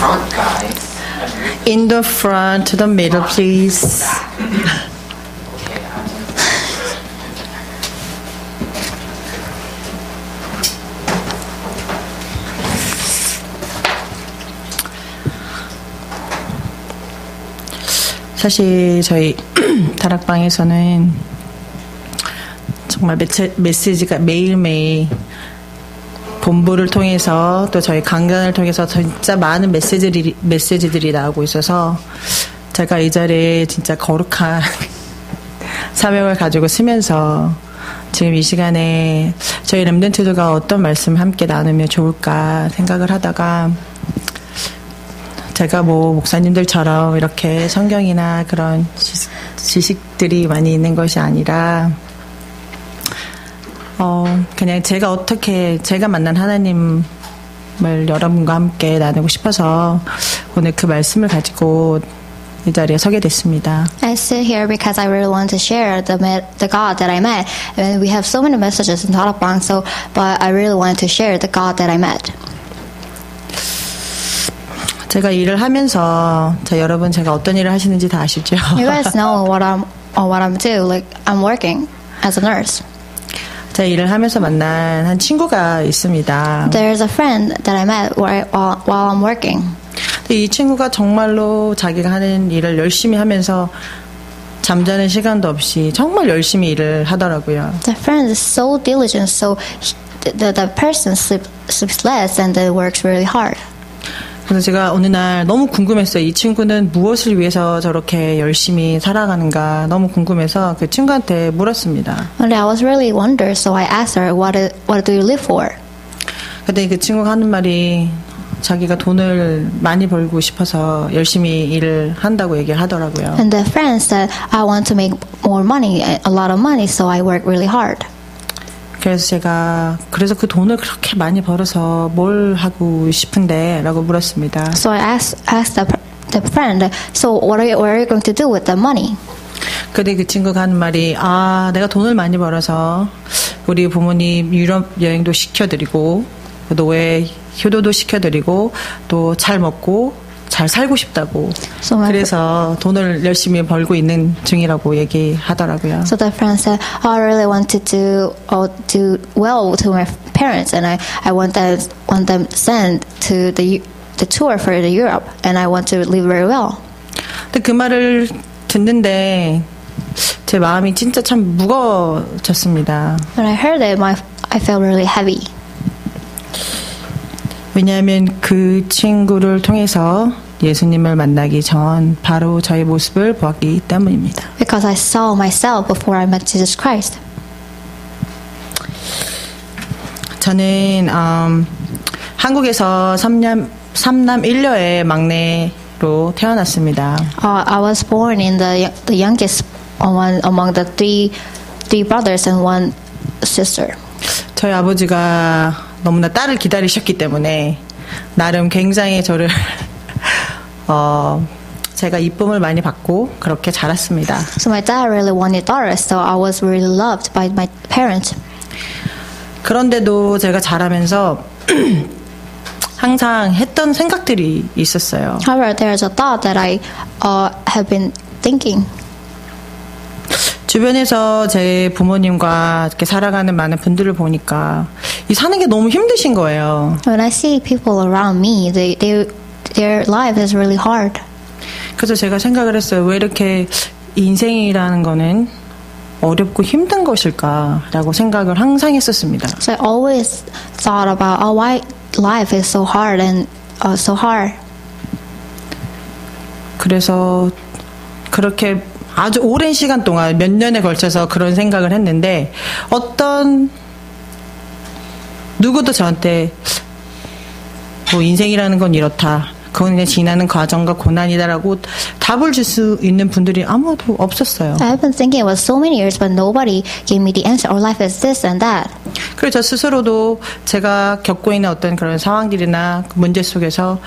front, guys. In the front, to the middle, please. 사실 저희 다락방에서는 정말 메시지가 매일매일 본부를 통해서 또 저희 강연을 통해서 진짜 많은 메시지들이, 메시지들이 나오고 있어서 제가 이 자리에 진짜 거룩한 사명을 가지고 쓰면서 지금 이 시간에 저희 랩런트들과 어떤 말씀을 함께 나누면 좋을까 생각을 하다가 제가 뭐 목사님들처럼 이렇게 성경이나 그런 지식- 지식들이 많이 있는 것이 아니라 어 그냥 제가 어떻게 제가 만난 하나님을 여러분과 함께 나누고 싶어서 오늘 그 말씀을 가지고 이 자리에 서게 됐습니다. I sit here because I really want to share the the God that I met. And we have so many messages in Talabang, so but I really want to share the God that I met. 제가 일을 하면서 자 여러분 제가 어떤 일을 하시는지 다 아시죠? You guys know what I'm what I'm do. Like I'm working as a nurse. 제가 일을 하면서 만난 한 친구가 있습니다. There's a friend that I met while while, I'm working. 이 친구가 정말로 자기가 하는 일을 열심히 하면서 잠자는 시간도 없이 정말 열심히 일을 하더라고요. The friend is so diligent, so he, the the person sleep, sleeps less and then works really hard. 그래서 제가 어느 날 너무 궁금했어요. 이 친구는 무엇을 위해서 저렇게 열심히 살아가는가 너무 궁금해서 그 친구한테 물었습니다. Day I was really wonder, so I asked her, "What is, what do you live for?" 근데 그 친구가 하는 말이 자기가 돈을 많이 벌고 싶어서 열심히 일을 한다고 얘기를 하더라고요. And the friend said, "I want to make more money, a lot of money, so I work really hard." 그래서 제가 그래서 그 돈을 그렇게 많이 벌어서 뭘 하고 싶은데 라고 물었습니다. So I asked asked the, the friend, "So what are you, what are you going to do with the money?" 근데 그 친구가 하는 말이 아 내가 돈을 많이 벌어서 우리 부모님 유럽 여행도 시켜드리고 노예 효도도 시켜드리고 또 잘 먹고 잘 살고 싶다고 So my 그래서 돈을 열심히 벌고 있는 중이라고 얘기하더라고요. So the friend said, oh, "I really want to do or do well to my parents, and I, I want them want them sent to the the tour for the Europe, and I want to live very well." 근데 그 말을 듣는데 제 마음이 진짜 참 무거워졌습니다. When I heard it, my I felt really heavy 왜냐하면 그 친구를 통해서 예수님을 만나기 전 바로 저의 모습을 보았기 때문입니다. because I saw myself before I met Jesus Christ. 저는 음, 한국에서 3남, 3남 1녀의 막내로 태어났습니다. Uh, I was born in the the youngest among among the three three brothers and one sister. 저희 아버지가 너무나 딸을 기다리셨기 때문에 나름 굉장히 저를 어, 제가 이쁨을 많이 받고 그렇게 자랐습니다. So my dad really wanted daughters, so I was really loved by my parents. 그런데도 제가 자라면서 항상 했던 생각들이 있었어요. However, there's a thought that I uh, have been thinking. 주변에서 제 부모님과 이렇게 살아가는 많은 분들을 보니까 이 사는 게 너무 힘드신 거예요. When I see people around me, they, they their life is really hard. 그래서 제가 생각을 했어요. 왜 이렇게 인생이라는 거는 어렵고 힘든 것일까라고 생각을 항상 했었습니다. So I always thought about, oh, why life is so hard and uh, so hard. 그래서 그렇게 아주 오랜 시간 동안 몇 년에 걸쳐서 그런 생각을 했는데 어떤 누구도 저한테 뭐 인생이라는 건 이렇다. 그건 그냥 지나는 과정과 고난이다라고 답을 줄 수 있는 분들이 아무도 없었어요. I've been thinking about so many years, but nobody gave me the answer. Our life is this and that. 그래서 저 스스로도 제가 겪고 있는 어떤 그런 상황들이나 그 문제 속에서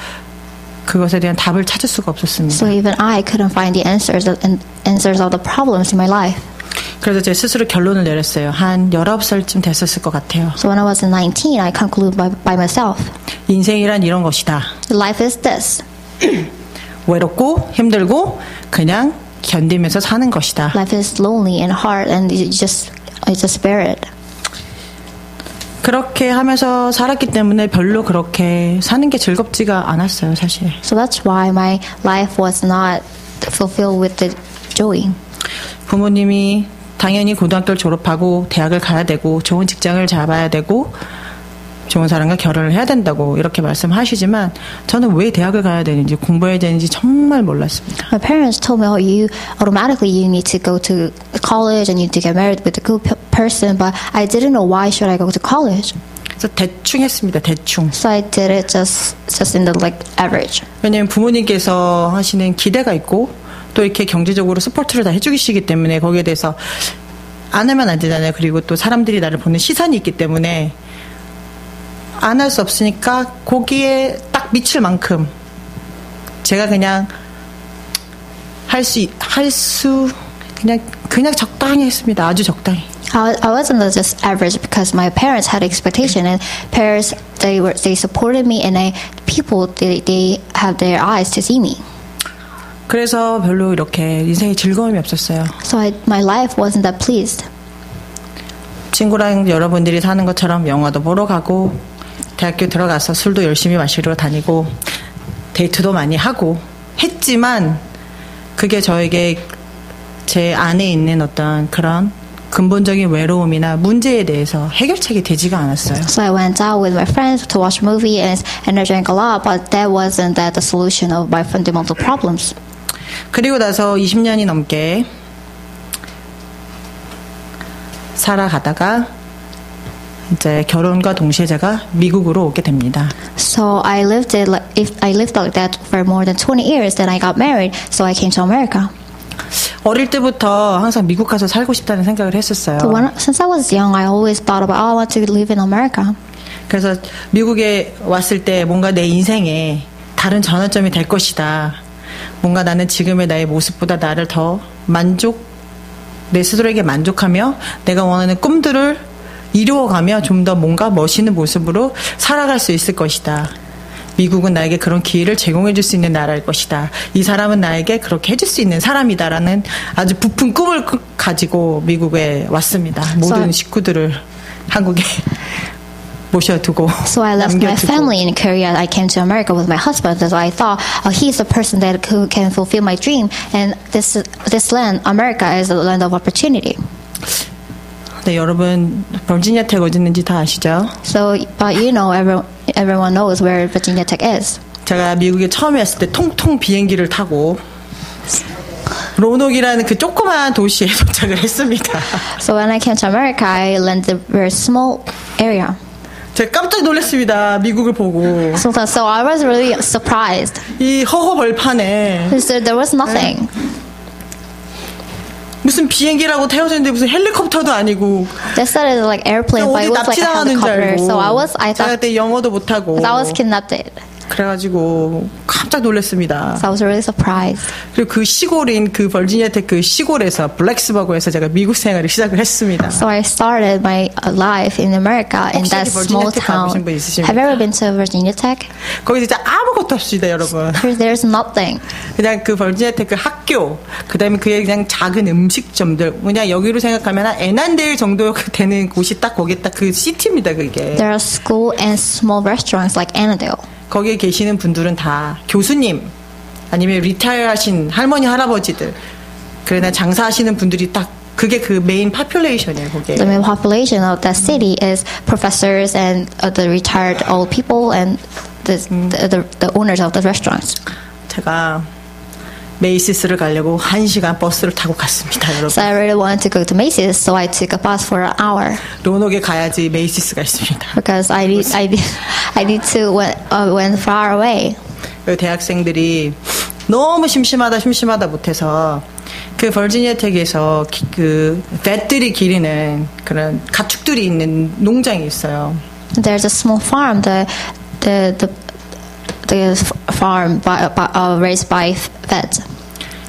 그것에 대한 답을 찾을 수가 없었습니다. So even I couldn't find the answers of, answers of the problems in my life. 그래서 제 스스로 결론을 내렸어요. 한 19살쯤 됐었을 것 같아요. So when I was 19, I concluded by, by myself, 인생이란 이런 것이다. life is this. 외롭고 힘들고 그냥 견디면서 사는 것이다. Life is lonely and hard, and you just, you just bear it. 그렇게 하면서 살았기 때문에 별로 그렇게 사는 게 즐겁지가 않았어요, 사실. So that's why my life was not fulfilled with the joy. 부모님이 당연히 고등학교를 졸업하고 대학을 가야 되고 좋은 직장을 잡아야 되고 좋은 사람과 결혼을 해야 된다고 이렇게 말씀하시지만 저는 왜 대학을 가야 되는지 공부해야 되는지 정말 몰랐습니다. My parents told me, "Oh, you automatically you need to go to college and you need to get married with a good pe- person," but I didn't know why should I go to college. 그래서 대충 했습니다. 대충. So I did it just just in the like average. 왜냐하면 부모님께서 하시는 기대가 있고 또 이렇게 경제적으로 스포트를 다 해주시기 때문에 거기에 대해서 안 하면 안 되잖아요. 그리고 또 사람들이 나를 보는 시선이 있기 때문에 안 할 수 없으니까 거기에 딱 미칠 만큼 제가 그냥 할 수 할 수 그냥 그냥 적당히 했습니다. 아주 적당히. I, I wasn't just average because my parents had expectation and parents they were they supported me and I people they, they have their eyes to see me. 그래서 별로 이렇게 인생에 즐거움이 없었어요. So I, my life wasn't that pleased. 친구랑 여러분들이 사는 것처럼 영화도 보러 가고 대학교 들어가서 술도 열심히 마시러 다니고 데이트도 많이 하고 했지만 그게 저에게 제 안에 있는 어떤 그런 근본적인 외로움이나 문제에 대해서 해결책이 되지가 않았어요. So I went out with my friends to watch movie and, and I drank a lot, but that wasn't that the solution of my fundamental problems. 그리고 나서 20년이 넘게 살아가다가 이제 결혼과 동시에 제가 미국으로 오게 됩니다. So I lived it like if I lived like that for more than 20 years, then I got married, so I came to America. 어릴 때부터 항상 미국 가서 살고 싶다는 생각을 했었어요. So when, since I was young, I always thought about, oh, I want to live in America. 그래서 미국에 왔을 때 뭔가 내 인생에 다른 전환점이 될 것이다. 뭔가 나는 지금의 나의 모습보다 나를 더 만족, 내 스스로에게 만족하며 내가 원하는 꿈들을 이루어가며 좀 더 뭔가 멋있는 모습으로 살아갈 수 있을 것이다. 미국은 나에게 그런 기회를 제공해 줄 수 있는 나라일 것이다. 이 사람은 나에게 그렇게 해줄 수 있는 사람이다라는 아주 부푼 꿈을 그- 가지고 미국에 왔습니다. 모든 식구들을 한국에 모셔두고 So I left my 남겨두고. family in Korea. I came to America with my husband. So I thought, oh, he's the person that who can fulfill my dream. And this this land, America, is a land of opportunity. 네, 여러분 버지니아 텍 어디 있는지 다 아시죠? So, but you know, everyone everyone knows where Virginia Tech is. 제가 미국에 처음에 왔을 때 통통 비행기를 타고 로녹이라는 그 조그마한 도시에 도착을 했습니다. So when I came to America, I landed a very small area. 제가 깜짝 놀랐습니다. 미국을 보고 So, so I was really surprised. 이 허허 벌판에 So there was nothing. 무슨 비행기라고 태워져 있는데 무슨 헬리콥터도 아니고 They was like airplane, but it was like a helicopter. So I was, I 제가 thought, 그때 영어도 못하고 I was kidnapped. 그래가지고 깜짝 놀랐습니다. So I was really surprised. 그리고 그 시골인 그 버지니아 텍그 시골에서 블랙스버그에서 제가 미국 생활을 시작을 했습니다. So I started my uh, life in America in that small town. Have you ever been to Virginia Tech? 거기 진짜 아무것도 없습니다, 여러분. There- There's nothing. 그냥 그 버지니아 텍그 학교, 그 다음에 그의 그냥 작은 음식점들, 그냥 여기로 생각하면 한 애난데일 정도 되는 곳이 딱 거기 딱 그 시티입니다, 그게. There are school and small restaurants like Annandale. 거기에 계시는 분들은 다 교수님, 아니면 리타이어 하신 할머니, 할아버지들, 그러나 장사하시는 분들이 딱 그게 그 메인 파퓰레이션이에요, 거기에. The main population of that city is professors and uh, the retired old people and the, the, the, the owners of the restaurants. 제가 메이시스를 가려고 한 시간 버스를 타고 갔습니다, 여러분. So I really wanted to go to Macy's, so I took a bus for an hour Roanoke에 가야지 Macy's가 있습니다. because I need I need I need to went uh, went far away. 그 대학생들이 너무 심심하다 심심하다 못해서 그 버지니아 텍에서 기- 그 vet들이 기르는 그런 가축들이 있는 농장이 있어요. There's a small farm, the the the, the farm by, by, uh, raised by vets.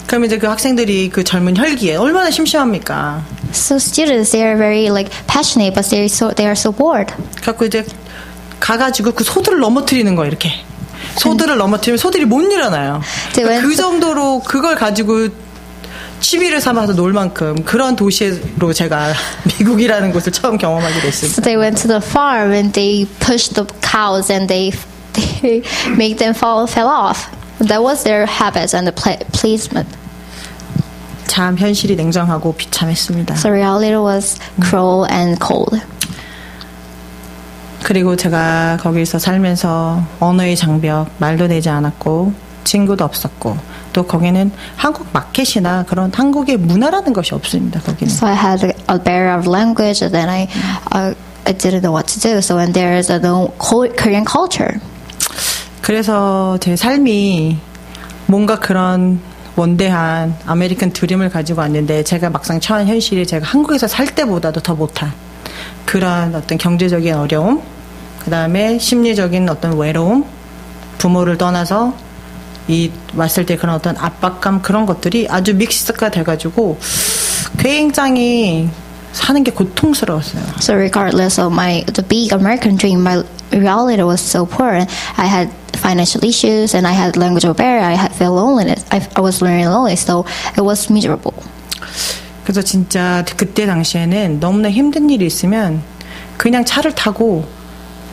그럼 이제 그 학생들이 그 젊은 혈기에 얼마나 심심합니까? So students, they are very like passionate, but they so they are so bored. 갖고 이제 가가지고 그 소들을 넘어뜨리는 거예요 이렇게 소들을 넘어뜨리면 소들이 못 일어나요. 네, 그러니까 그 정도로 그걸 가지고 취미를 삼아서 놀 만큼 그런 도시로 제가 미국이라는 곳을 처음 경험하게 됐습니다. So they went to the farm and they pushed the cows and they they make them fall fell off. That was their habits and the pla- placement. 참 현실이 냉정하고 비참했습니다. So reality was cruel and cold. 그리고 제가 거기서 살면서 언어의 장벽, 말도 되지 않았고, 친구도 없었고, 또 거기는 한국 마켓이나 그런 한국의 문화라는 것이 없습니다, 거기는. So I had a barrier of language, and then I uh, I didn't know what to do. So when there is a no Ko- Korean culture, 그래서 제 삶이 뭔가 그런 원대한 아메리칸 드림을 가지고 왔는데 제가 막상 처한 현실이 제가 한국에서 살 때보다도 더 못한 그런 어떤 경제적인 어려움, 그 다음에 심리적인 어떤 외로움, 부모를 떠나서 이 왔을 때 그런 어떤 압박감 그런 것들이 아주 믹스가 돼가지고 굉장히 사는 게 고통스러웠어요. so regardless of my the big American dream, my reality was so poor. I had financial issues, and I had language barrier. I had felt loneliness. I, I was learning lonely, so it was miserable. 그래서 진짜 그때 당시에는 너무나 힘든 일이 있으면 그냥 차를 타고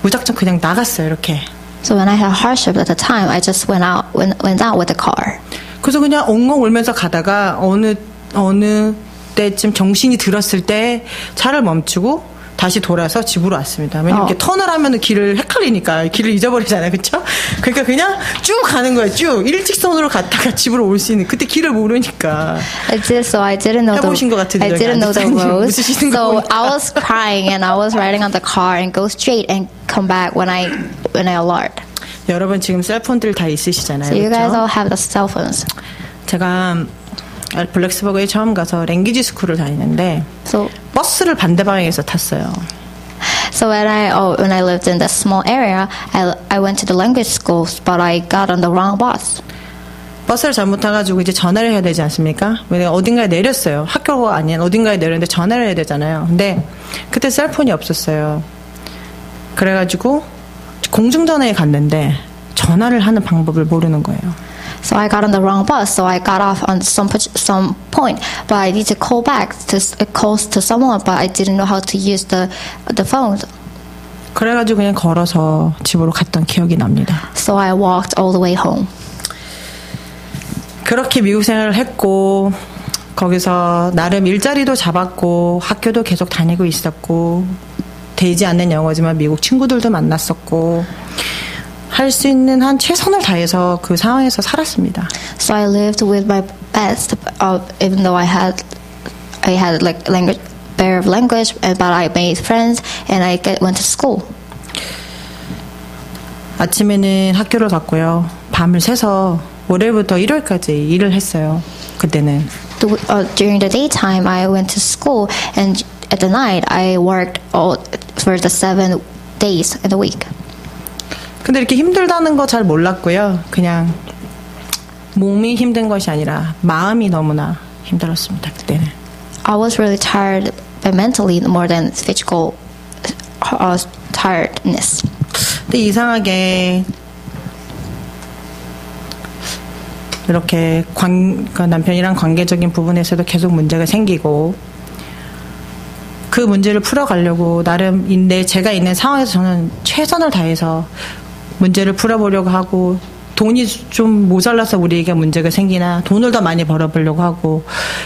무작정 그냥 나갔어요 이렇게. So when I had hardship at the time, I just went out went, went out with the car. 그래서 그냥 엉엉 울면서 가다가 어느 어느 때쯤 정신이 들었을 때 차를 멈추고 다시 돌아서 집으로 왔습니다. 왜냐면 어. 이렇게 턴을 하면은 길을 헷갈리니까 길을 잊어버리잖아요, 그렇죠? 그러니까 그냥 쭉 가는 거예요, 쭉 일직선으로 갔다가 집으로 올 수 있는 그때 길을 모르니까. I did so. I didn't know 해보신 것 the. 같은데, I didn't know the roads. So. I was crying and I was riding on the car and go straight and come back when I when I alert. 여러분 지금 셀폰들 다 있으시잖아요, So you guys 그렇죠? all have the cell phones. 제가 블랙스버그에 처음 가서 랭귀지 스쿨을 다니는데 So 버스를 반대 방향에서 탔어요. so when I oh, when I lived in that small area, I I went to the language schools, but I got on the wrong bus. 버스를 잘못 타가지고 이제 전화를 해야 되지 않습니까? 왜냐 어딘가에 내렸어요. 학교가 아닌 어딘가에 내렸는데 전화를 해야 되잖아요. 근데 그때 셀폰이 없었어요. 그래가지고 공중전화에 갔는데 전화를 하는 방법을 모르는 거예요. So I got on the wrong bus. So I got off on some some point, but I need to call back to uh, call to someone, but I didn't know how to use the the phone. 그래가지고 그냥 걸어서 집으로 갔던 기억이 납니다. So I walked all the way home. 그렇게 미국 생활을 했고 거기서 나름 일자리도 잡았고 학교도 계속 다니고 있었고 되지 않는 영어지만 미국 친구들도 만났었고 할 수 있는 한 최선을 다해서 그 상황에서 살았습니다. So I lived with my best, uh, even though I had, I had like language barrier of language, and but I made friends and I get, went to school. 아침에는 학교를 갔고요. 밤을 새서 월요일부터 일요일까지 일을 했어요. 그때는. The, uh, during the daytime, I went to school, and at the night, I worked all for the seven days in the week. 근데 이렇게 힘들다는 거 잘 몰랐고요. 그냥 몸이 힘든 것이 아니라 마음이 너무나 힘들었습니다. 그때는. I was really tired, but mentally more than physical uh, tiredness. 근데 이상하게 이렇게 관, 그 남편이랑 관계적인 부분에서도 계속 문제가 생기고 그 문제를 풀어가려고 나름 인데 제가 있는 상황에서 저는 최선을 다해서 문제를 풀어보려고 하고 돈이 좀 모자라서 우리에게 문제가 생기나 돈을 더 많이 벌어보려고 하고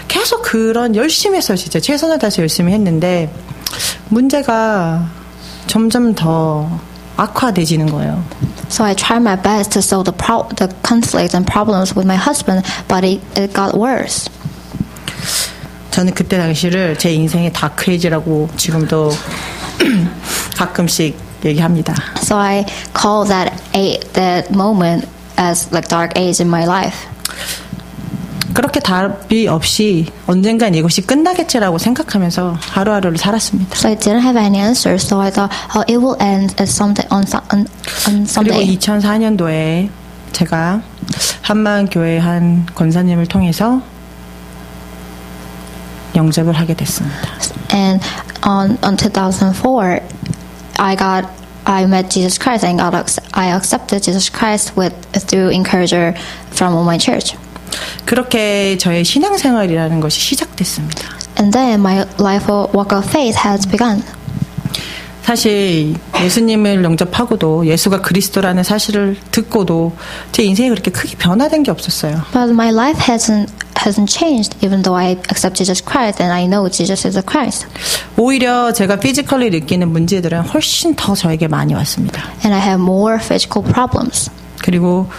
계속 그런 열심히 했어요 진짜 최선을 다해서 열심히 했는데 문제가 점점 더 악화돼지는 거예요. So I tried my best to solve the pro- the conflicts and problems with my husband, but it, it got worse. 저는 그때 당시를 제 인생의 다크에이지라고 지금도 가끔씩 얘기합니다. So I call that a that moment as like dark age in my life. 그렇게 답이 없이 언젠간 이것이 끝나겠지라고 생각하면서 하루하루를 살았습니다. So I didn't have any answers. So I thought, oh, it will end at someday on on, on 그리고 someday. 2004년도에 제가 한마음 교회 한 권사님을 통해서 영접을 하게 됐습니다. And on on 2004, I got I met Jesus Christ and got ac- I accepted Jesus Christ with through encourager from my church. 그렇게 저의 신앙생활이라는 것이 시작됐습니다. And then my life of walk of faith has begun. 사실 예수님을 영접하고도 예수가 그리스도라는 사실을 듣고도 제 인생이 그렇게 크게 변화된 게 없었어요. But my life hasn't hasn't changed even though I accept Jesus Christ and I know Jesus is the Christ. 오히려 제가 physically 느끼는 문제들은 훨씬 더 저에게 많이 왔습니다. And I have more physical problems. 그리고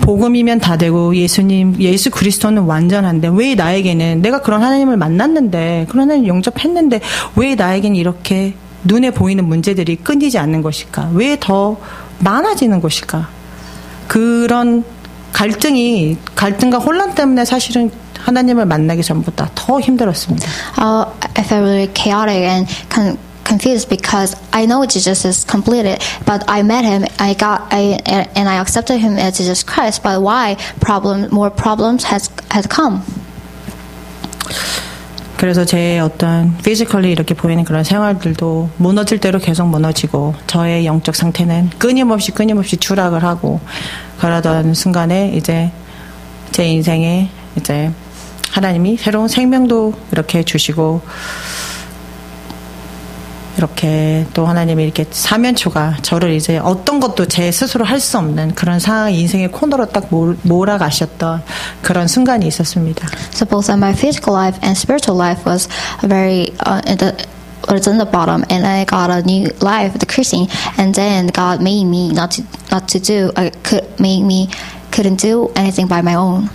복음이면 다 되고 예수님 예수 그리스도는 완전한데 왜 나에게는 내가 그런 하나님을 만났는데 그런 하나님 영접했는데 왜 나에게는 이렇게 눈에 보이는 문제들이 끊이지 않는 것일까? 왜 더 많아지는 것일까? 그런 갈등이 갈등과 혼란 때문에 사실은 하나님을 만나기 전보다 더 힘들었습니다. Uh, I felt really chaotic and con- confused because I know Jesus is completed, but I met him, I got, I and I accepted him as Jesus Christ. But why problem more problems has has come? 그래서 제 어떤 physically 이렇게 보이는 그런 생활들도 무너질 대로 계속 무너지고 저의 영적 상태는 끊임없이 끊임없이 추락을 하고 그러던 순간에 이제 제 인생에 이제 하나님이 새로운 생명도 이렇게 주시고 이렇게 또 하나님이 이렇게 사면초가 저를 이제 어떤 것도 제 스스로 할 수 없는 그런 상황 인생의 코너로 딱 몰- 몰아가셨던 그런 순간이 있었습니다. So both my physical life and spiritual life was very uh, in the was in the bottom, and I got a new life, the Christian, and then God made me not to not to do, uh, could make me couldn't do anything by my own.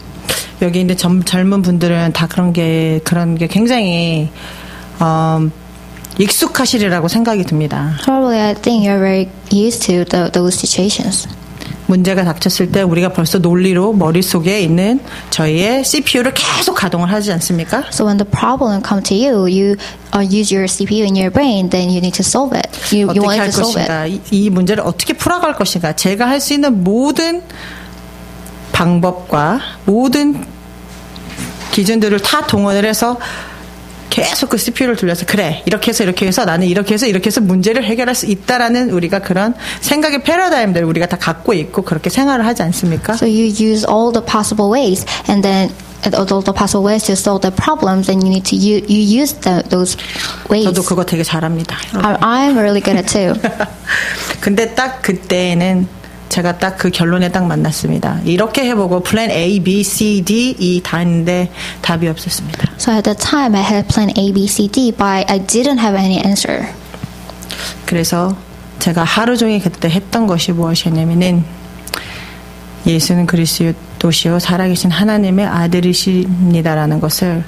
여기 있는 젊, 젊은 분들은 다 그런 게 그런 게 굉장히 어, 익숙하시리라고 생각이 듭니다. Probably, I think you're very used to the, those situations. 문제가 닥쳤을 때 우리가 벌써 논리로 머릿속에 있는 저희의 CPU를 계속 가동을 하지 않습니까? So when the problem come to you, you uh, use your CPU in your brain, then you need to solve it. You, you want 할 to solve it. 것인가, 이, 이 문제를 어떻게 풀어갈 것인가, 제가 할 수 있는 모든 방법과 모든 기준들을 다 동원을 해서 계속 그 CPU를 돌려서 그래 이렇게 해서 이렇게 해서 나는 이렇게 해서 이렇게 해서 문제를 해결할 수 있다라는 우리가 그런 생각의 패러다임들을 우리가 다 갖고 있고 그렇게 생활을 하지 않습니까? So you use all the possible ways, and then uh, all the possible ways to solve the problems, and you need to you, you use the, those ways. 저도 그거 되게 잘합니다. I, I'm really good at too. 근데 딱 그때는 제가 딱 그 결론에 딱 만났습니다. 이렇게 해보고 플랜 A, B, C, D, E 다 했는데 답이 없었습니다. So at that time, I had plan A, B, C, D, but I didn't have any answer. 그래서 제가 하루 종일 그때 했던 것이 무엇이었냐면은 예수는 그리스도시요 살아계신 하나님의 아들이십니다라는 것을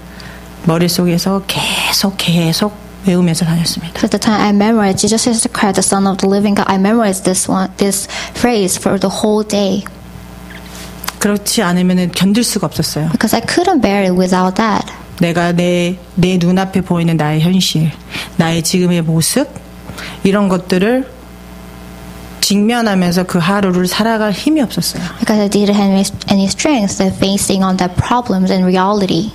머릿속에서 계속 계속 외우면서 다녔습니다. So the time, I memorized Jesus is the Christ, the Son of the Living God. I memorized this one, this phrase for the whole day 그렇지 않으면 견딜 수가 없었어요. because I couldn't bear it without that. 내가 내, 내 눈앞에 보이는 나의 현실, 나의 지금의 모습, 이런 것들을 직면하면서 그 하루를 살아갈 힘이 없었어요. Because I didn't have any, strength in facing on that problems and reality.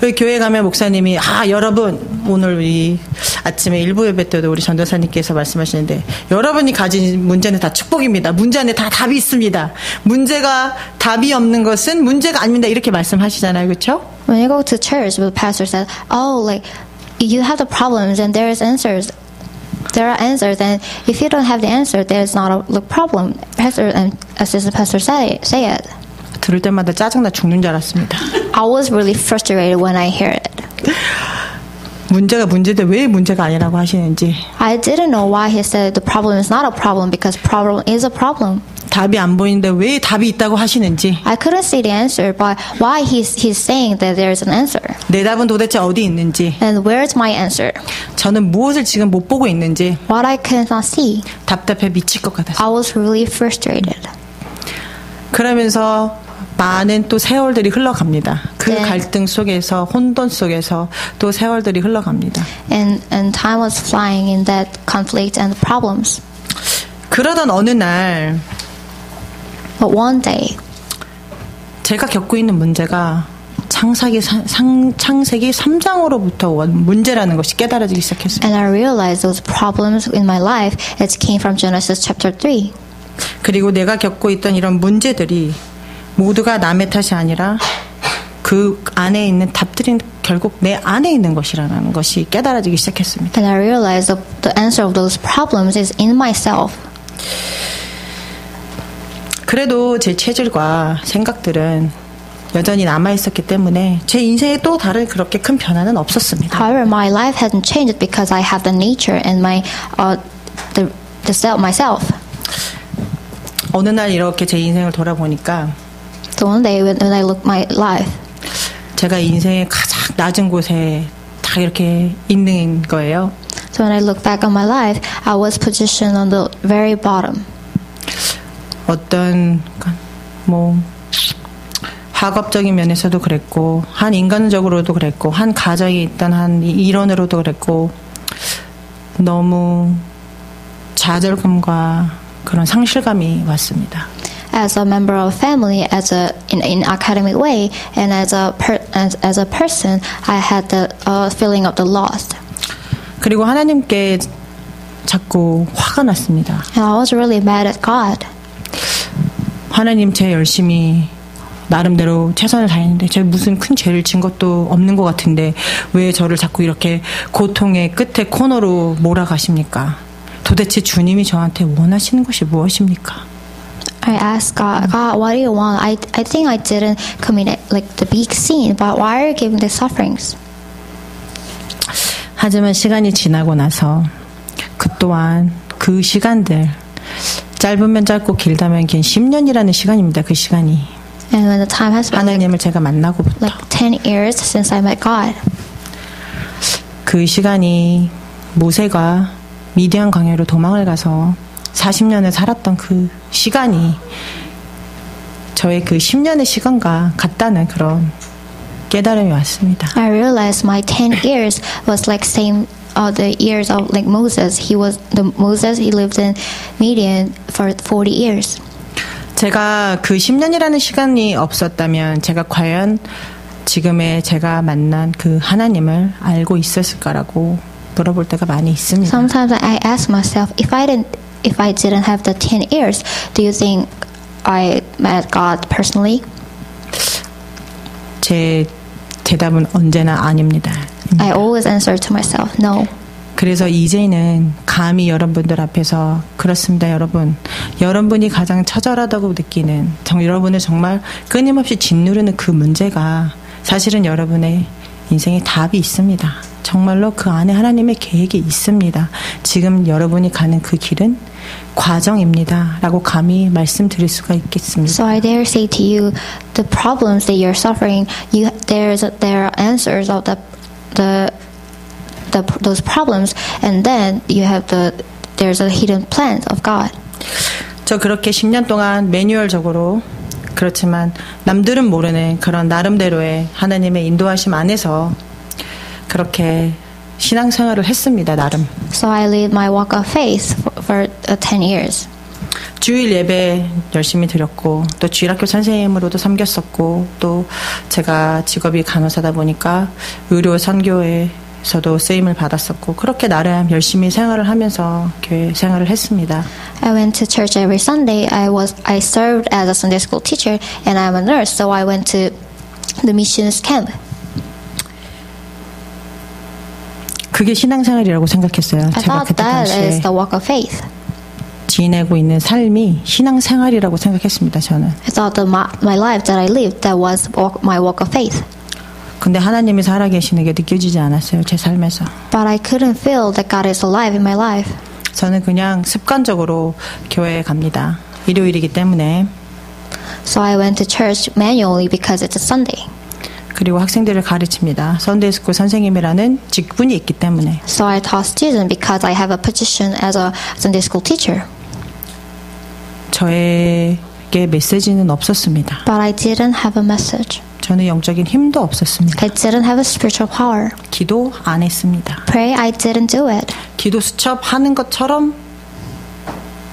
그 교회 가면 목사님이 아 여러분 오늘 이 아침에 일부 예배 때도 우리 전도사님께서 말씀하시는데 여러분이 가진 문제는 다 축복입니다. 문제 안에 다 답이 있습니다. 문제가 답이 없는 것은 문제가 아닙니다. 이렇게 말씀하시잖아요, 그렇죠? When you go to church, the pastor says, "Oh, like you have the problems and there is answers." There are answers, and if you don't have the answer, there is not a problem. Pastor and as the pastor say say it. 들을 때마다 짜증나 죽는 줄 알았습니다. I was really frustrated when I heard it. 문제가 문제인데 왜 문제가 아니라고 하시는지 I didn't know why he said the problem is not a problem because problem is a problem. 답이 안 보이는데 왜 답이 있다고 하시는지 I couldn't see the answer, but why he's he's saying that there is an answer, 내 답은 도대체 어디 있는지 and where's my answer? 저는 무엇을 지금 못 보고 있는지 What I cannot see. 답답해 미칠 것 같았어요. I was really frustrated. 그러면서 많은 또 세월들이 흘러갑니다. 그 네. 갈등 속에서 혼돈 속에서 또 세월들이 흘러갑니다. and and time was flying in that conflict and problems. 그러던 어느 날 But one day, 제가 겪고 있는 문제가 창세기 사- 상- 창세기 3장으로부터 온 문제라는 것이 깨달아지기 시작했어요. And I realized those problems in my life, it came from Genesis chapter 3. 그리고 내가 겪고 있던 이런 문제들이 모두가 남의 탓이 아니라 그 안에 있는 답들이 결국 내 안에 있는 것이라는 것이 깨달아지기 시작했습니다. And I realized that the answer of those problems is in myself. 그래도 제 체질과 생각들은 여전히 남아 있었기 때문에 제 인생에 또 다른 그렇게 큰 변화는 없었습니다. However, my life hasn't changed because I have the nature and my uh, the the self myself. 어느 날 이렇게 제 인생을 돌아보니까 So one day when, when I look my life, 제가 인생의 가장 낮은 곳에 다 이렇게 있는 거예요. so when I look back on my life, I was positioned on the very bottom. 어떤 뭐 학업적인 면에서도 그랬고 한 인간적으로도 그랬고 한 가정에 있던 한 일원으로도 그랬고 너무 좌절감과 그런 상실감이 왔습니다. As a member of family, as a in, in academic way, and as a per, as, as a person, I had the uh, feeling of the lost. 그리고 하나님께 자꾸 화가 났습니다. And I was really mad at God. 하나님 제 열심히 나름대로 최선을 다했는데 제가 무슨 큰 죄를 진 것도 없는 것 같은데 왜 저를 자꾸 이렇게 고통의 끝에 코너로 몰아가십니까? 도대체 주님이 저한테 원하시는 것이 무엇입니까? I asked God, God, what do you want? I, I think I didn't commit like the big sin, but why are you giving the sufferings? 하지만 시간이 지나고 나서 그 또한 그 시간들 짧으면 짧고 길다면 긴 10년이라는 시간입니다. 그 시간이 And when the time has been like, 하나님을 제가 만나고부터 like 10 years since I met God, 그 시간이 모세가 미디안 광야로 도망을 가서 40년을 살았던 그 시간이 저의 그 10년의 시간과 같다는 그런 깨달음이 왔습니다. I realized my 10 years was like same uh, the years of like Moses. He was the Moses. He lived in Midian for 40 years. 제가 그 10년이라는 시간이 없었다면 제가 과연 지금의 제가 만난 그 하나님을 알고 있었을까라고 물어볼 때가 많이 있습니다. Sometimes I ask myself, if I didn't, if I didn't have the 10 years, do you think I met God personally? 제 대답은 언제나 아닙니다. I always answer to myself, no. 그래서 이제는 감히 여러분들 앞에서 그렇습니다, 여러분. 여러분이 가장 처절하다고 느끼는 정, 여러분을 정말 끊임없이 짓누르는 그 문제가 사실은 여러분의 인생에 답이 있습니다. 정말로 그 안에 하나님의 계획이 있습니다. 지금 여러분이 가는 그 길은 과정입니다. 라고 감히 말씀드릴 수가 있겠습니다. So I dare say to you, the problems that you're suffering, you there's there are answers of the the the those problems, and then you have the there's a hidden plan of God. 저 그렇게 10년 동안 매뉴얼적으로 그렇지만 남들은 모르는 그런 나름대로의 하나님의 인도하심 안에서 그렇게 신앙생활을 했습니다. 나름. So I lived my walk of faith for, for uh, 10 years. 주일 예배 열심히 드렸고 또 주일학교 선생님으로도 섬겼었고 또 제가 직업이 간호사다 보니까 의료 선교에 서도 쓰임을 받았었고 그렇게 나름 열심히 생활을 하면서 교회 생활을 했습니다. I went to church every Sunday. I was I served as a Sunday school teacher, and I'm a nurse. So I went to the missions camp. 그게 신앙생활이라고 생각했어요. I 제가 thought 그때 that is 당시에 the walk of faith. 지내고 있는 삶이 신앙생활이라고 생각했습니다. 저는. I thought that my, my life that I lived that was my walk of faith. 근데 하나님이 살아계시는 게 느껴지지 않았어요. 제 삶에서. But I couldn't feel that God is alive in my life. 저는 그냥 습관적으로 교회에 갑니다. 일요일이기 때문에. So I went to church manually because it's a Sunday. 그리고 학생들을 가르칩니다. 선데이 스쿨 선생님이라는 직분이 있기 때문에. So I taught students because I have a position as a Sunday school teacher. 저에게 메시지는 없었습니다. But I didn't have a message. 저는 영적인 힘도 없었습니다. I didn't have a spiritual power. 기도 안 했습니다. Pray, I didn't do it. 기도 수첩 하는 것처럼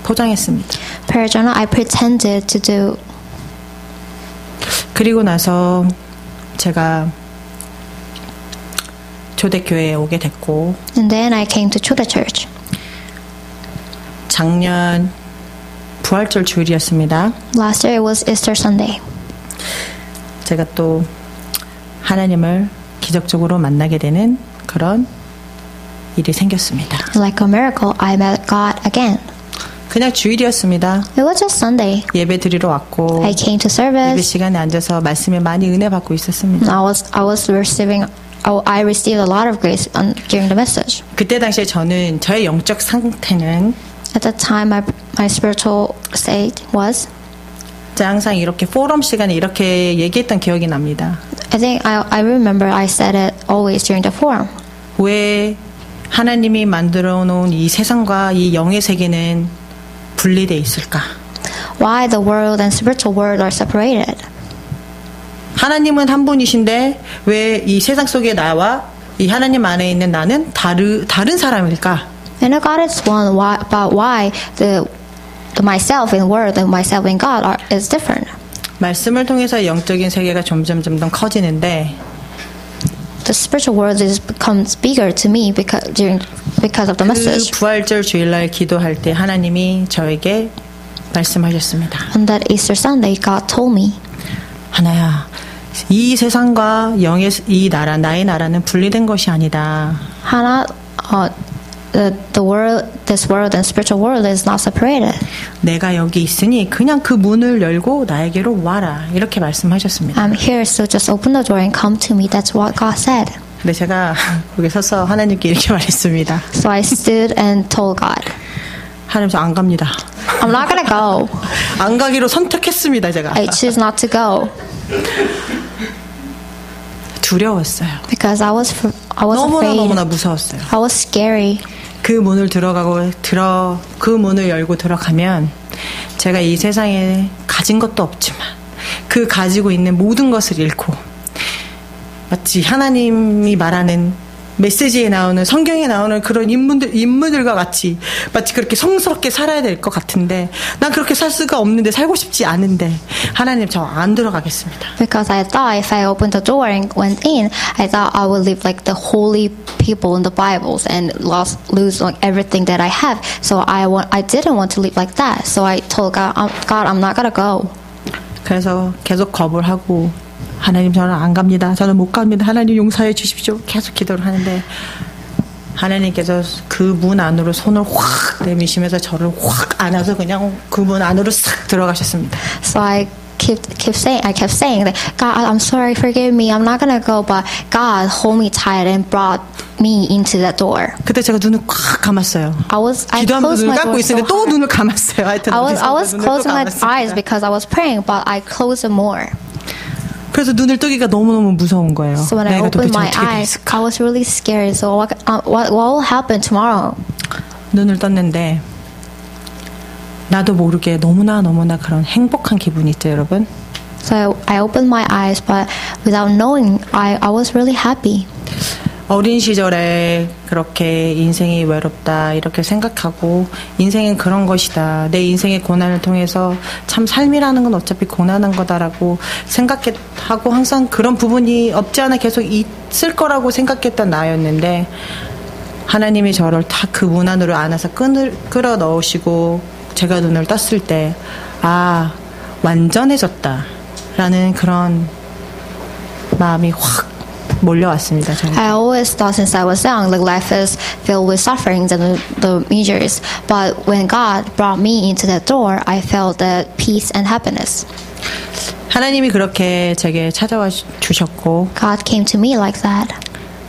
포장했습니다. Prayer journal, I pretended to do. 그리고 나서 제가 초대교회에 오게 됐고 And then I came to Choda Church. 작년 부활절 주일이었습니다. Last year it was Easter Sunday. 제가 또 하나님을 기적적으로 만나게 되는 그런 일이 생겼습니다. Like a miracle, I met God again. 그냥 주일이었습니다. It was just Sunday. 예배 드리러 왔고 I came to 예배 service. 시간에 앉아서 말씀에 많이 은혜 받고 있었습니다. I was I was receiving I I received a lot of grace on, during the message. 그때 당시에 저는 저의 영적 상태는 At that time, my my spiritual state was. 제가 항상 이렇게 포럼 시간에 이렇게 얘기했던 기억이 납니다. I think I I remember I said it always during the forum. 왜 하나님이 만들어 놓은 이 세상과 이 영의 세계는 분리돼 있을까? Why the world and spiritual world are separated? 하나님은 한 분이신데 왜 이 세상 속에 나와 이 하나님 안에 있는 나는 다르, 다른 사람일까? And God is one, why, but why the, the myself in world and myself in God are is different? 말씀을 통해서 영적인 세계가 점점 점점 커지는데 The spiritual world is becomes bigger to me because during because of the 그 message. 부활절 주일날 기도할 때 하나님이 저에게 말씀하셨습니다. On that Easter Sunday, God told me, 하나야, 이 세상과 영의 이 나라, 나의 나라는 분리된 것이 아니다. Hannah, uh, the the world, this world and spiritual world is not separated. 내가 여기 있으니 그냥 그 문을 열고 나에게로 와라. 이렇게 말씀하셨습니다. I'm here, so just open the door and come to me. That's what God said. 근데 제가 거기 서서 하나님께 이렇게 말했습니다. So I stood and told God, 하나님 저안 갑니다. I'm not gonna go. 안 가기로 선택했습니다, 제가. I choose not to go 두려웠어요. because I was I was 너무나 너무나 afraid. 무서웠어요. I was scary. 그 문을 들어가고 들어 그 문을 열고 들어가면 제가 이 세상에 가진 것도 없지만 그 가지고 있는 모든 것을 잃고 마치 하나님이 말하는 메시지에 나오는 성경에 나오는 그런 인물들 인물들과 같이 마치 그렇게 성스럽게 살아야 될 것 같은데 난 그렇게 살 수가 없는데 살고 싶지 않은데 하나님 저 안 들어가겠습니다. Because I thought if I opened the door and went in, I thought I would live like the holy people in the Bibles and lost lose like everything that I have. So I want I didn't want to live like that. So I told God, "I'm- God, I'm not gonna go. 그래서 계속 겁을 하고 하나님 저는 안 갑니다. 저는 못 갑니다. 하나님 용서해 주십시오. 계속 기도를 하는데 하나님께서 그 문 안으로 손을 확 내미시면서 저를 확 안아서 그냥 그 문 안으로 싹 들어가셨습니다. So I kept kept saying I kept saying that God, I'm sorry, forgive me. I'm not gonna go. But God hold me tight and brought me into that door. 그때 제가 눈을 꽉 감았어요. I was I closed my 감고 door so 또. 눈을 감았어요. 하여튼 I was I was closing my eyes because I was praying, but I closed them more. 그래서 눈을 뜨기가 너무너무 무서운 거예요. So when I opened my eyes? I was really scared. So what, uh, what what will happen tomorrow? 눈을 떴는데 나도 모르게 너무나 너무나 그런 행복한 기분이 있죠, 여러분. So I opened my eyes, but without knowing, I, I was really happy. 어린 시절에 그렇게 인생이 외롭다 이렇게 생각하고 인생은 그런 것이다. 내 인생의 고난을 통해서 참 삶이라는 건 어차피 고난한 거다라고 생각하고 항상 그런 부분이 없지 않아 계속 있을 거라고 생각했던 나였는데 하나님이 저를 다 그 문 안으로 안아서 끈을 끌어 넣으시고 제가 눈을 떴을 때 아 완전해졌다라는 그런 마음이 확 몰려왔습니다. 저는. I always thought since I was young, like life is filled with sufferings and the, the measures. But when God brought me into that door, I felt that peace and happiness. 하나님이 그렇게 제게 찾아와 주- 주셨고 God came to me like that.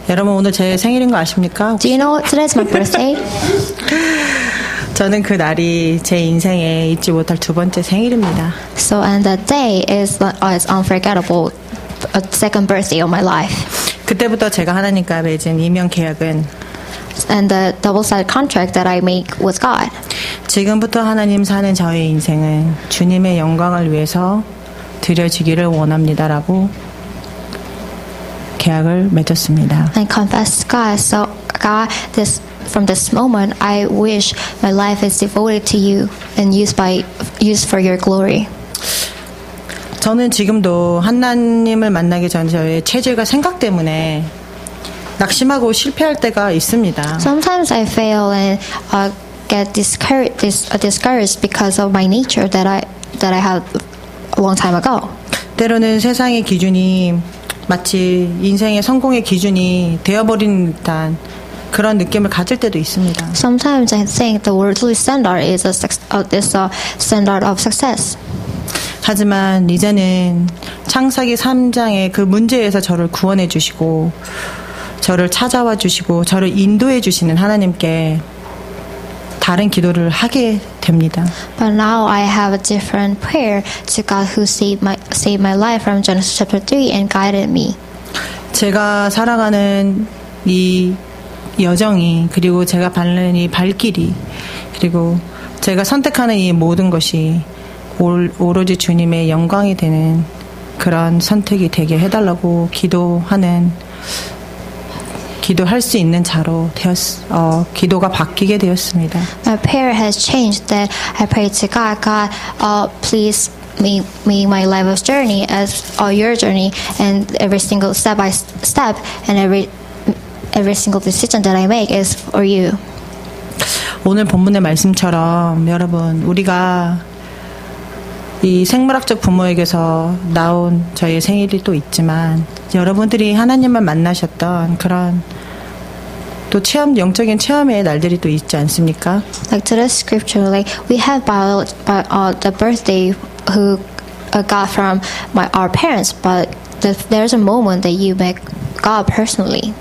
여러분 오늘 제 생일인 거 아십니까? Do you know today's my birthday? 저는 그 날이 제 인생에 잊지 못할 두 번째 생일입니다. So and that day is uh, is unforgettable. A second birthday of my life. 그때부터 제가 하나님과 맺은 이명 계약은 And the double-sided contract that I make with God. 지금부터 하나님 사는 저의 인생은 주님의 영광을 위해서 드려지기를 원합니다라고 계약을 맺었습니다. and confess to God. So God, this from this moment, I wish my life is devoted to you and used by used for your glory. 저는 지금도 하나님을 만나기 전 저의 체질과 생각 때문에 낙심하고 실패할 때가 있습니다. Sometimes I fail and uh, get discouraged, dis- uh, discouraged because of my nature that I that I had a long time ago. 때로는 세상의 기준이 마치 인생의 성공의 기준이 되어버리는 듯한 그런 느낌을 가질 때도 있습니다. Sometimes I think the worldly standard is a uh, is a standard of success. 하지만 이제는 창세기 3장의 그 문제에서 저를 구원해 주시고 저를 찾아와 주시고 저를 인도해 주시는 하나님께 다른 기도를 하게 됩니다. But now I have a different prayer to God who saved my saved my life from Genesis chapter three and guided me. 제가 살아가는 이 여정이 그리고 제가 밟는 이 발길이 그리고 제가 선택하는 이 모든 것이 올- 오로지 주님의 영광이 되는 그런 선택이 되게 해달라고 기도하는 기도할 수 있는 자로 되었 어, 기도가 바뀌게 되었습니다. My prayer has changed that I pray to God, God, uh, please make, make my life's journey as uh, your journey, and every single step by step, and every every single decision that I make is for you. 오늘 본문의 말씀처럼 여러분 우리가 이 생물학적 부모에게서 나온 저의 생일이 또 있지만 여러분들이 하나님을 만나셨던 그런 또 체험 영적인 체험의 날들이 또 있지 않습니까? Like to the scripture, like we have bio, bio, uh, the birthday who uh, got from my our parents, but the, there's a moment that you met God personally.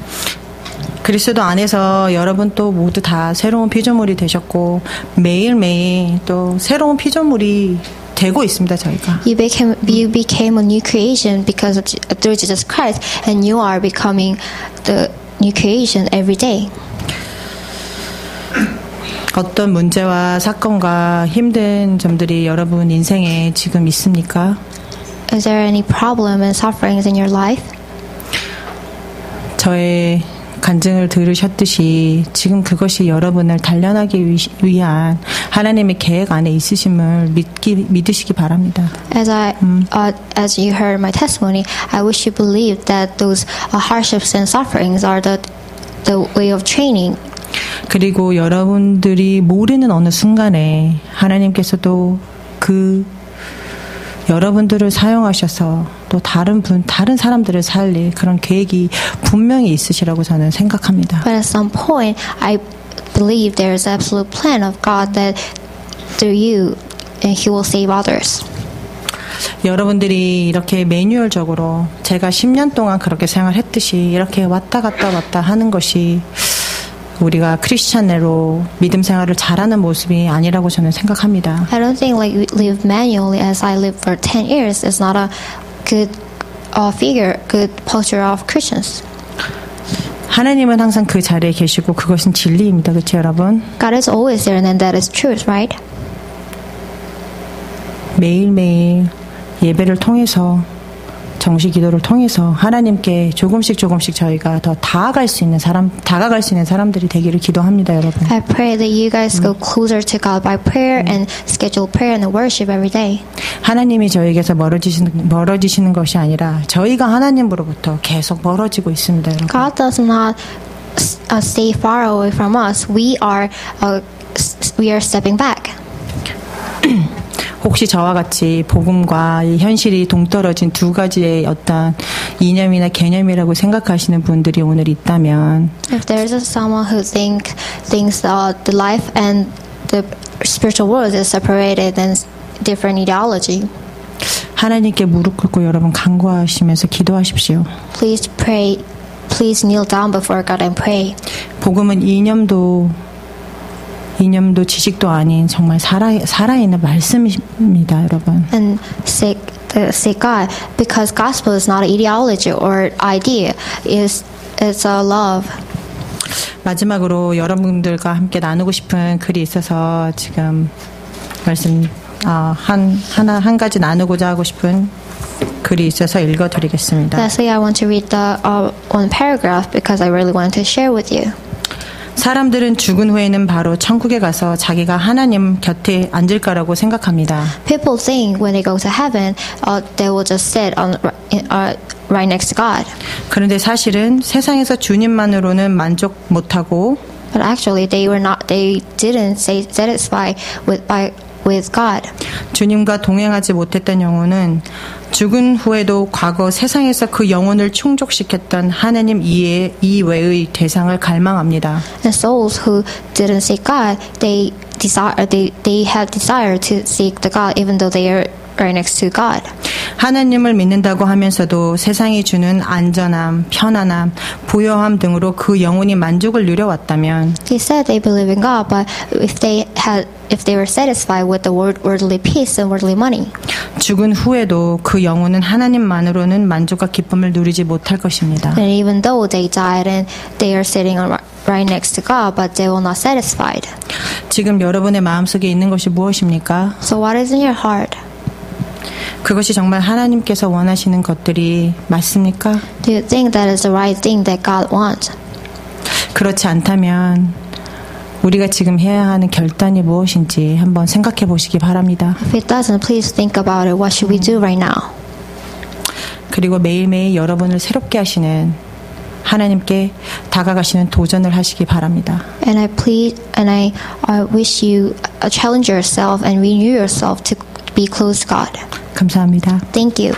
그리스도 안에서 여러분 또 모두 다 새로운 피조물이 되셨고 매일매일 또 새로운 피조물이 되고 있습니다 저희가 You became you became a new creation because of, through Jesus Christ, and you are becoming the new creation every day. 어떤 문제와 사건과 힘든 점들이 여러분 인생에 지금 있습니까? Is there any problem and sufferings in your life? 저의 간증을 들으셨듯이 지금 그것이 여러분을 단련하기 위- 위한 하나님의 계획 안에 있으심을 믿기, 믿으시기 바랍니다. As I, uh, as you heard my testimony, I wish you believed that those uh, hardships and sufferings are the the way of training. 그리고 여러분들이 모르는 어느 순간에 하나님께서도 그 여러분들을 사용하셔서 또 다른 분, 다른 사람들을 살릴 그런 계획이 분명히 있으시라고 저는 생각합니다. But at some point, I believe there is absolute plan of God that through you, He will save others. 여러분들이 이렇게 매뉴얼적으로 제가 10년 동안 그렇게 생활했듯이 이렇게 왔다 갔다 왔다 하는 것이 우리가 크리스찬으로 믿음 생활을 잘하는 모습이 아니라고 저는 생각합니다. I don't think like we live manually as I lived for 10 years is not a good uh, figure, good posture of Christians. 하나님은 항상 그 자리에 계시고 그것은 진리입니다. 그렇죠, 여러분? God is always there and that is truth, right? 매일매일 예배를 통해서 정시 기도를 통해서 하나님께 조금씩 조금씩 저희가 더 다가갈 수 있는 사람 다가갈 수 있는 사람들이 되기를 기도합니다, 여러분. I pray that you guys go closer to God by prayer and schedule prayer and worship every day. 하나님이 저에게서 멀어지시는 멀어지시는 것이 아니라 저희가 하나님으로부터 계속 멀어지고 있습니다, 여러분. God does not uh, stay far away from us. We are uh, we are stepping back. 혹시 저와 같이 복음과 이 현실이 동떨어진 두 가지의 어떤 이념이나 개념이라고 생각하시는 분들이 오늘 있다면 If there's someone who think thinks uh, the life and the spiritual world is separated and different ideology, 하나님께 무릎 꿇고 여러분 간구하시면서 기도하십시오. please pray. Please kneel down before God and pray. 복음은 이념도 이념도 지식도 아닌 정말 살아 살아있는 말씀입니다, 여러분. and seek the seek God because gospel is not ideology or idea is it's a love 마지막으로 여러분들과 함께 나누고 싶은 글이 있어서 지금 말씀 어, 한 하나 한 가지 나누고자 하고 싶은 글이 있어서 읽어드리겠습니다. lastly I want to read the uh, one paragraph because I really want to share with you 사람들은 죽은 후에는 바로 천국에 가서 자기가 하나님 곁에 앉을 거라고 생각합니다. People think when they go to heaven, uh, they will just sit on uh, right next to God. 그런데 사실은 세상에서 주님만으로는 만족 못하고 But actually, they were not. They didn't say satisfy with by with God. 주님과 동행하지 못했던 영혼은 죽은 후에도 과거 세상에서 그 영혼을 충족시켰던 하나님 이외, 이외의 대상을 갈망합니다. And souls who didn't seek God, they desire. They they have desire to seek the God, even though they are right next to God. 하나님을 믿는다고 하면서도 세상이 주는 안전함, 편안함, 부여함 등으로 그 영혼이 만족을 누려왔다면 They said they believe in God, but if they had, if they were satisfied with the worldly peace and worldly money, 죽은 후에도 그 영혼은 하나님만으로는 만족과 기쁨을 누리지 못할 것입니다. and even though they died and they are sitting on, right next to God, but they will not satisfied. 지금 여러분의 마음속에 있는 것이 무엇입니까? So what is in your heart? 그것이 정말 하나님께서 원하시는 것들이 맞습니까? Do you think that is the right thing that God wants? 그렇지 않다면 우리가 지금 해야 하는 결단이 무엇인지 한번 생각해 보시기 바랍니다. If it doesn't, please think about it. What should we do right now? 그리고 매일매일 여러분을 새롭게 하시는 하나님께 다가가시는 도전을 하시기 바랍니다. And I plead and I uh, wish you uh, challenge yourself and renew yourself to be close to God. 감사합니다. Thank you.